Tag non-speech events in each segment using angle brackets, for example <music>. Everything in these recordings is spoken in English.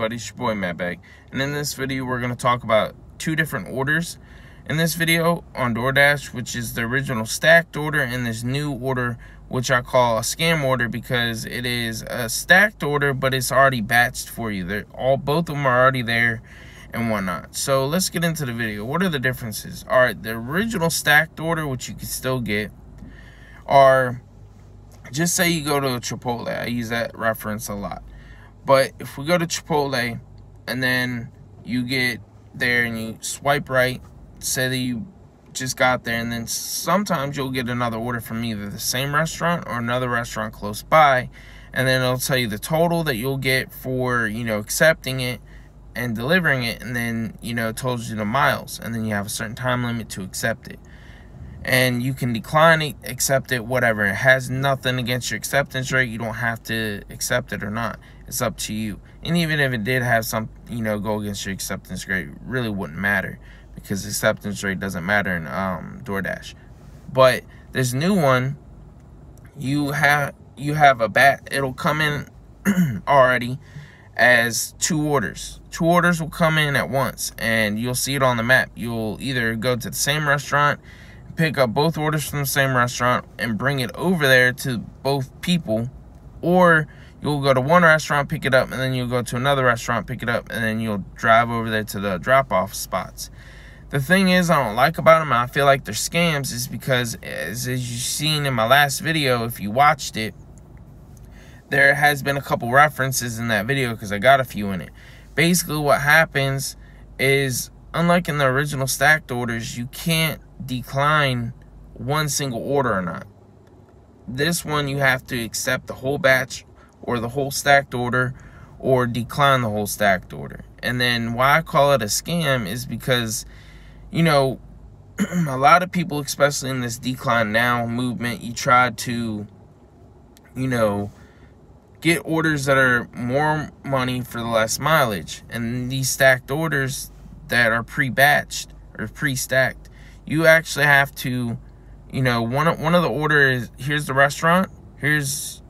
everybody? It's your boy Mattbag. And in this video, we're going to talk about two different orders. In this video on DoorDash, which is the original stacked order, and this new order, which I call a scam order because it is a stacked order, but it's already batched for you. They're all both of them are already there and whatnot. So let's get into the video. What are the differences? All right, the original stacked order, which you can still get, are just say you go to Chipotle. I use that reference a lot but if we go to Chipotle and then you get there and you swipe right, say that you just got there, and then sometimes you'll get another order from either the same restaurant or another restaurant close by, and then it'll tell you the total that you'll get for, you know, accepting it and delivering it, and then, you know, it tells you the miles, and then you have a certain time limit to accept it and you can decline it, accept it, whatever. It has nothing against your acceptance rate. You don't have to accept it or not. It's up to you. And even if it did have some, you know, go against your acceptance rate, really wouldn't matter because acceptance rate doesn't matter in um, DoorDash. But this new one, you have you have a bat. It'll come in <clears throat> already as two orders. Two orders will come in at once, and you'll see it on the map. You'll either go to the same restaurant pick up both orders from the same restaurant and bring it over there to both people or you'll go to one restaurant pick it up and then you'll go to another restaurant pick it up and then you'll drive over there to the drop off spots the thing is i don't like about them i feel like they're scams is because as, as you've seen in my last video if you watched it there has been a couple references in that video because i got a few in it basically what happens is unlike in the original stacked orders you can't decline one single order or not. This one, you have to accept the whole batch or the whole stacked order or decline the whole stacked order. And then why I call it a scam is because, you know, <clears throat> a lot of people, especially in this decline now movement, you try to, you know, get orders that are more money for the less mileage. And these stacked orders that are pre-batched or pre-stacked you actually have to, you know, one one of the orders, here's the restaurant, here's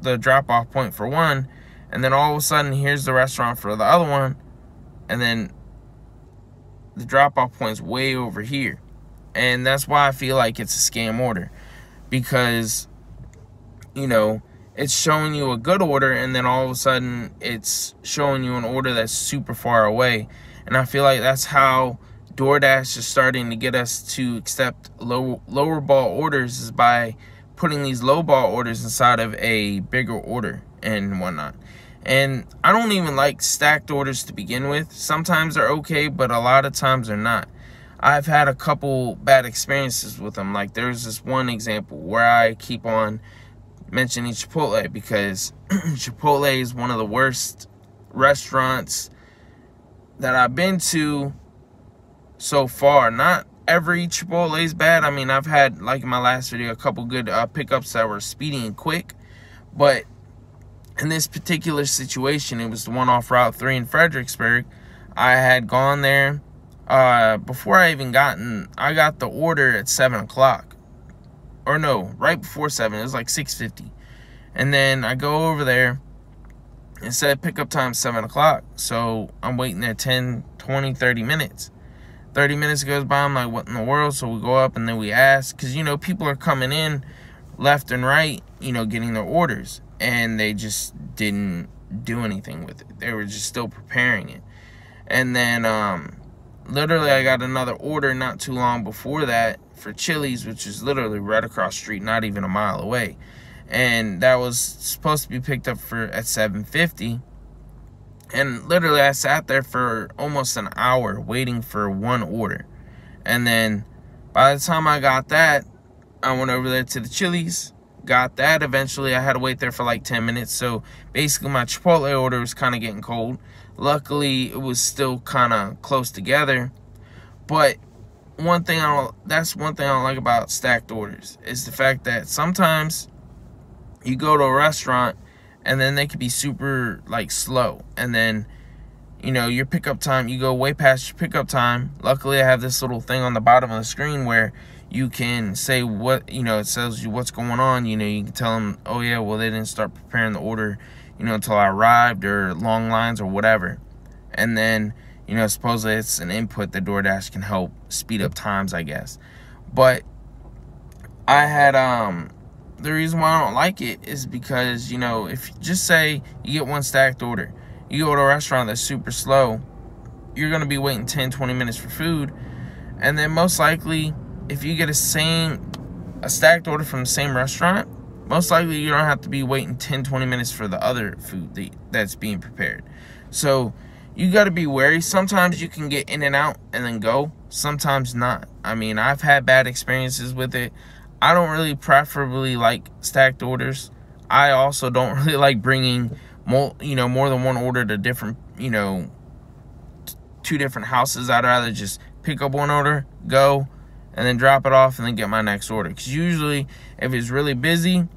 the drop off point for one, and then all of a sudden here's the restaurant for the other one, and then the drop off point's way over here. And that's why I feel like it's a scam order. Because, you know, it's showing you a good order and then all of a sudden it's showing you an order that's super far away. And I feel like that's how DoorDash is starting to get us to accept low, lower ball orders is by putting these low ball orders inside of a bigger order and whatnot. And I don't even like stacked orders to begin with. Sometimes they're okay, but a lot of times they're not. I've had a couple bad experiences with them. Like there's this one example where I keep on mentioning Chipotle because <clears throat> Chipotle is one of the worst restaurants that I've been to so far. Not every Chipotle is bad. I mean, I've had, like in my last video, a couple good uh, pickups that were speedy and quick. But in this particular situation, it was the one off Route 3 in Fredericksburg. I had gone there uh, before I even gotten, I got the order at 7 o'clock. Or no, right before 7. It was like 6.50. And then I go over there. It said pickup time 7 o'clock. So I'm waiting there 10, 20, 30 minutes. 30 minutes goes by. I'm like, what in the world? So we go up and then we ask. Because, you know, people are coming in left and right, you know, getting their orders. And they just didn't do anything with it. They were just still preparing it. And then, um, literally, I got another order not too long before that for Chili's, which is literally right across street, not even a mile away. And that was supposed to be picked up for at 750 and literally, I sat there for almost an hour waiting for one order. And then by the time I got that, I went over there to the Chili's, got that. Eventually, I had to wait there for like 10 minutes. So basically, my Chipotle order was kind of getting cold. Luckily, it was still kind of close together. But one thing I don't, that's one thing I don't like about stacked orders is the fact that sometimes you go to a restaurant and then they could be super like slow and then you know your pickup time you go way past your pickup time luckily i have this little thing on the bottom of the screen where you can say what you know it tells you what's going on you know you can tell them oh yeah well they didn't start preparing the order you know, until I arrived or long lines or whatever. And then, you know, supposedly it's an input that DoorDash can help speed up times, I guess. But I had um the reason why I don't like it is because, you know, if just say you get one stacked order, you go to a restaurant that's super slow, you're going to be waiting 10, 20 minutes for food. And then most likely, if you get a same, a stacked order from the same restaurant, most likely you don't have to be waiting 10, 20 minutes for the other food that's being prepared. So you got to be wary. Sometimes you can get in and out and then go. Sometimes not. I mean, I've had bad experiences with it. I don't really preferably like stacked orders. I also don't <laughs> really like bringing more, you know, more than one order to different, you know, two different houses. I'd rather just pick up one order, go, and then drop it off and then get my next order. Because usually, if it's really busy,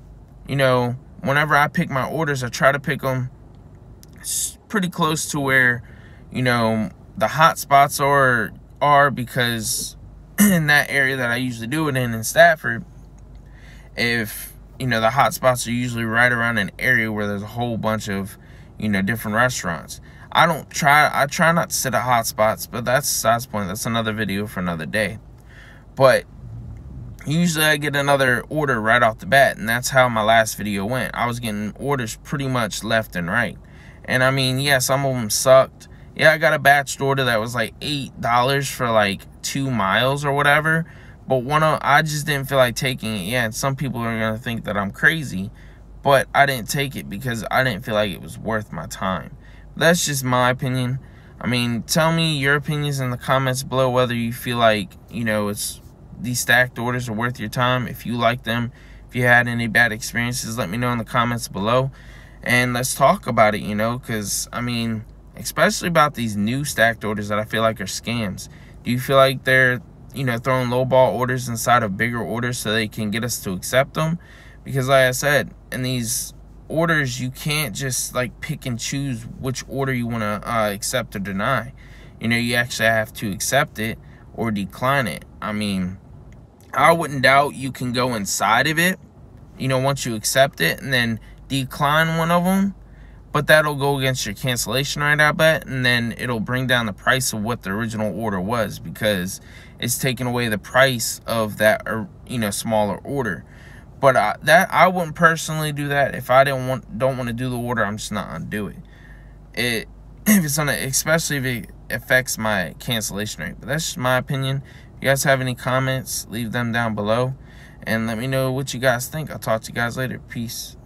you know, whenever I pick my orders, I try to pick them pretty close to where, you know, the hot spots are, are because <clears throat> in that area that I usually do it in in Stafford, if you know the hot spots are usually right around an area where there's a whole bunch of you know different restaurants. I don't try I try not to sit at hot spots, but that's size point. That's another video for another day. But usually I get another order right off the bat, and that's how my last video went. I was getting orders pretty much left and right. And I mean, yeah, some of them sucked. Yeah, I got a batched order that was like $8 for like two miles or whatever. But one of I just didn't feel like taking it. Yeah, some people are gonna think that I'm crazy, but I didn't take it because I didn't feel like it was worth my time. That's just my opinion. I mean, tell me your opinions in the comments below whether you feel like, you know, it's these stacked orders are worth your time. If you like them, if you had any bad experiences, let me know in the comments below. And let's talk about it, you know, because, I mean, especially about these new stacked orders that I feel like are scams. Do you feel like they're you know, throwing lowball orders inside of bigger orders so they can get us to accept them. Because like I said, in these orders, you can't just like pick and choose which order you want to uh, accept or deny. You know, you actually have to accept it or decline it. I mean, I wouldn't doubt you can go inside of it, you know, once you accept it and then decline one of them but that'll go against your cancellation rate, I bet, and then it'll bring down the price of what the original order was because it's taking away the price of that, you know, smaller order. But I, that I wouldn't personally do that if I didn't want, don't want to do the order. I'm just not gonna do it. It <clears throat> if it's gonna, especially if it affects my cancellation rate. But that's just my opinion. If you guys have any comments, leave them down below, and let me know what you guys think. I'll talk to you guys later. Peace.